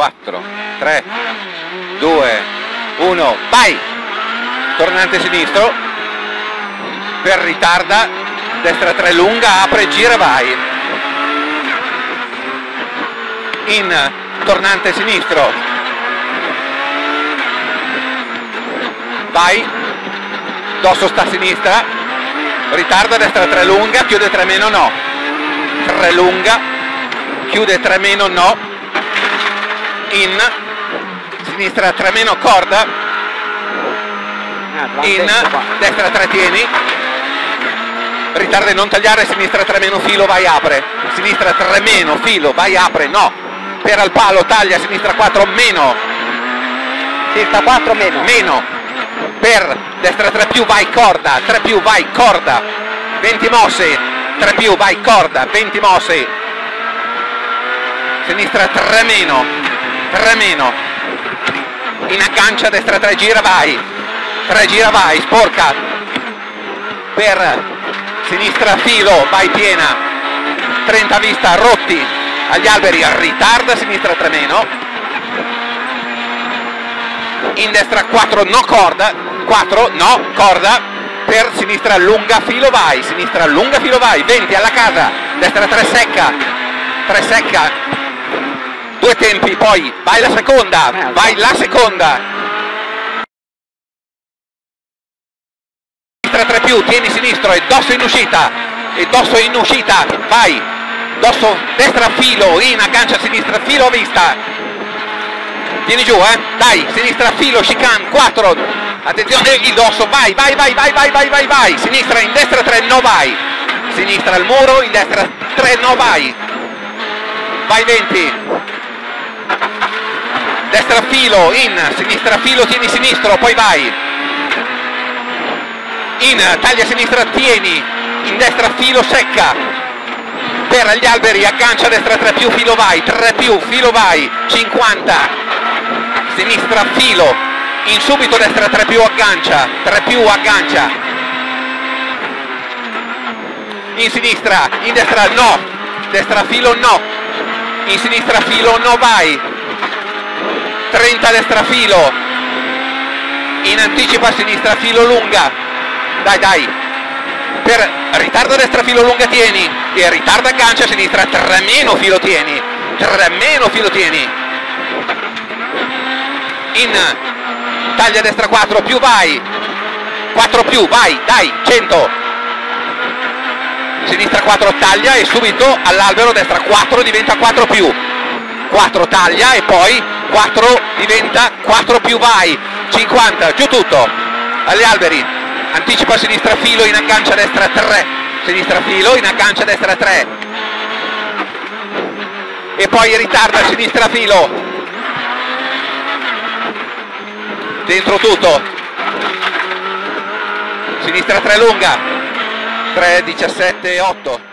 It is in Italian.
4, 3, 2, 1, vai! Tornante sinistro, per ritarda, destra 3 lunga, apre, gira, vai. In tornante sinistro, vai, dosso sta a sinistra, ritarda, destra 3 lunga, chiude 3 meno, no. 3 lunga, chiude 3 meno, no. In, sinistra 3 meno, corda, in, destra 3 tieni, ritarda e non tagliare, sinistra 3 meno, filo, vai, apre, sinistra 3 meno, filo, vai, apre, no. Per al palo, taglia, sinistra 4 meno, Sinistra 4 meno. meno. Per destra 3 più vai corda. 3 più vai corda. 20 mosse. 3 più vai corda. 20 mosse. Sinistra 3 meno 3 meno in aggancia destra 3 gira vai. 3 gira vai sporca. Per sinistra filo vai piena. 30 vista rotti agli alberi. Ritarda sinistra 3 meno. In destra 4 no corda. 4 no corda. Per sinistra lunga filo vai. Sinistra lunga filo vai. 20 alla casa. Destra 3 secca. 3 secca due tempi poi vai la seconda vai la seconda sinistra 3 più tieni sinistro e dosso in uscita e dosso in uscita vai dosso destra filo in aggancia sinistra filo a vista Tieni giù, eh? Dai, sinistra filo, chicane, 4. Attenzione, il dosso, vai, vai, vai, vai, vai, vai, vai, vai. Sinistra, in destra 3, no vai. Sinistra al muro, in destra 3, no vai. Vai 20. Destra filo, in, sinistra filo, tieni sinistro, poi vai. In, taglia sinistra, tieni. In destra filo, secca. Per gli alberi, aggancia destra 3 più, filo vai. 3 più, filo vai. 50 sinistra filo in subito destra 3 più aggancia 3 più aggancia in sinistra in destra no destra filo no in sinistra filo no vai 30 destra filo. In anticipa sinistra filo lunga. Dai dai. Per ritardo destra filo lunga tieni. E ritardo aggancia sinistra 3 meno filo tieni. 3 meno filo tieni. In taglia destra 4 più vai. 4 più vai dai 100 sinistra 4 taglia e subito all'albero destra 4 diventa 4 più. 4 taglia e poi 4 diventa 4 più vai 50 giù tutto agli alberi anticipa sinistra filo in aggancia destra 3 sinistra filo in aggancia destra 3 e poi ritarda sinistra filo. Dentro tutto. Sinistra 3 lunga. 3 17 8